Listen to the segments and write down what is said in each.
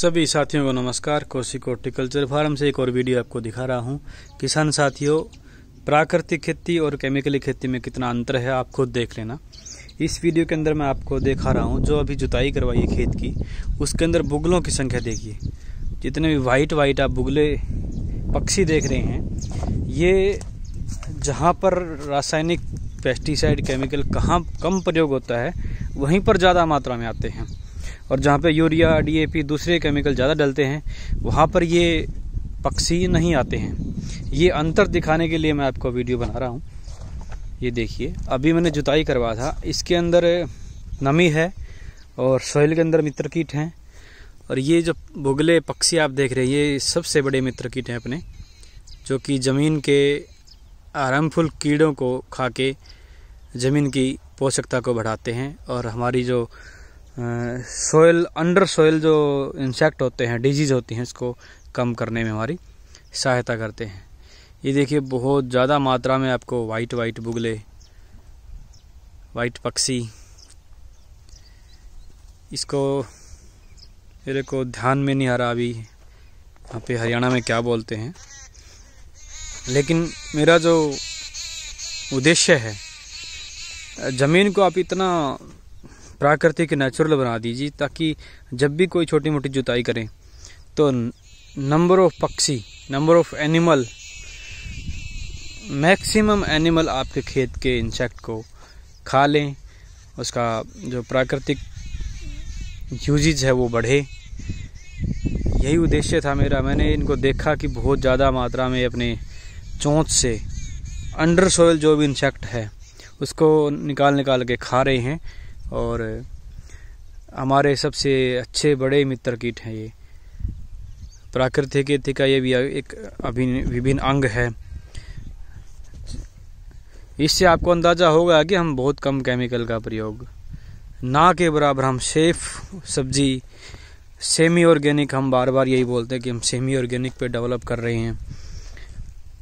सभी साथियों को नमस्कार। कौशिक हॉर्टिकल्चर फार्म से एक और वीडियो आपको दिखा रहा हूँ। किसान साथियों, प्राकृतिक खेती और केमिकली खेती में कितना अंतर है, आप खुद देख लेना। इस वीडियो के अंदर मैं आपको दिखा रहा हूँ, जो अभी जुताई करवाई है खेत की, उसके अंदर बुगलों की संख्या देखिए। जितने भी वाइट वाइट आप बुगले पक्षी देख रहे हैं, ये जहाँ पर रासायनिक पेस्टिसाइड केमिकल कहाँ कम प्रयोग होता है, वहीं पर ज़्यादा मात्रा में आते हैं। और जहाँ पे यूरिया डीएपी दूसरे केमिकल ज़्यादा डलते हैं, वहाँ पर ये पक्षी नहीं आते हैं। ये अंतर दिखाने के लिए मैं आपको वीडियो बना रहा हूँ। ये देखिए, अभी मैंने जुताई करवा था। इसके अंदर नमी है और सॉइल के अंदर मित्र कीट हैं। और ये जो बुगले पक्षी आप देख रहे हैं, ये सबसे बड़े मित्र कीट हैं अपने, जो कि ज़मीन के आरामफुल कीड़ों को खा के ज़मीन की पोषकता को बढ़ाते हैं। और हमारी जो सोयल अंडर सोयल जो इंसेक्ट होते हैं डिज़ीज़ होती हैं, इसको कम करने में हमारी सहायता करते हैं। ये देखिए, बहुत ज़्यादा मात्रा में आपको वाइट वाइट बुगले वाइट पक्षी, इसको मेरे को ध्यान में नहीं आ रहा अभी, यहाँ पे हरियाणा में क्या बोलते हैं। लेकिन मेरा जो उद्देश्य है, ज़मीन को आप इतना प्राकृतिक नेचुरल बना दीजिए ताकि जब भी कोई छोटी मोटी जुताई करें तो नंबर ऑफ़ पक्षी number of animal maximum animal आपके खेत के इंसेक्ट को खा लें, उसका जो प्राकृतिक यूजेज है वो बढ़े। यही उद्देश्य था मेरा। मैंने इनको देखा कि बहुत ज़्यादा मात्रा में अपने चोंच से अंडर सोयल जो भी इंसेक्ट है, उसको निकाल निकाल के खा रहे हैं। और हमारे सबसे अच्छे बड़े मित्र कीट हैं ये। प्राकृतिक खेती का ये भी एक अभिन्न विभिन्न अंग है। इससे आपको अंदाज़ा होगा कि हम बहुत कम केमिकल का प्रयोग। ना के बराबर हम सेफ़ सब्ज़ी सेमी ऑर्गेनिक हम बार बार यही बोलते हैं कि हम सेमी ऑर्गेनिक पे डेवलप कर रहे हैं।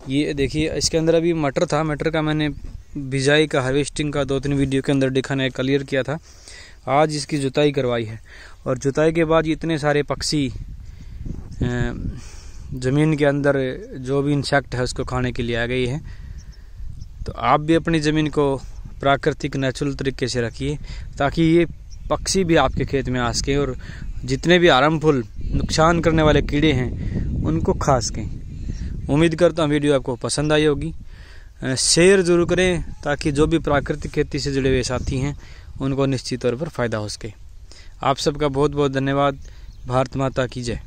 ये देखिए, इसके अंदर अभी मटर था, मटर का मैंने बिजाई का हार्वेस्टिंग का दो तीन वीडियो के अंदर दिखाने, क्लियर किया था। आज इसकी जुताई करवाई है। और जुताई के बाद इतने सारे पक्षी ज़मीन के अंदर जो भी इंसेक्ट है, उसको खाने के लिए आ गई है। तो आप भी अपनी ज़मीन को प्राकृतिक नेचुरल तरीके से रखिए, ताकि ये पक्षी भी आपके खेत में आ सकें और जितने भी आरामफुल नुकसान करने वाले कीड़े हैं, उनको खा सकें। उम्मीद करता हूँ वीडियो आपको पसंद आई होगी। शेयर ज़रूर करें ताकि जो भी प्राकृतिक खेती से जुड़े हुए साथी हैं, उनको निश्चित तौर पर फ़ायदा हो सके। आप सबका बहुत बहुत धन्यवाद। भारत माता की जय।